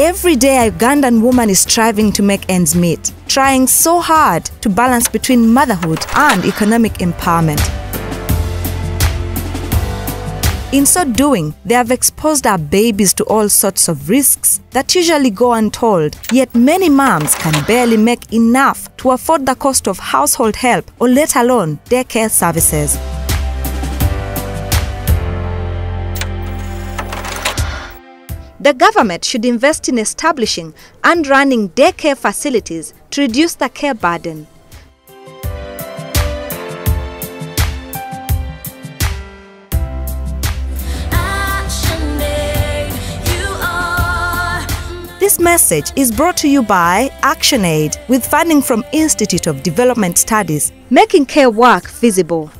Every day, a Ugandan woman is striving to make ends meet, trying so hard to balance between motherhood and economic empowerment. In so doing, they have exposed our babies to all sorts of risks that usually go untold, yet many moms can barely make enough to afford the cost of household help or let alone daycare services. The government should invest in establishing and running daycare facilities to reduce the care burden. This message is brought to you by ActionAid with funding from Institute of Development Studies, making care work visible.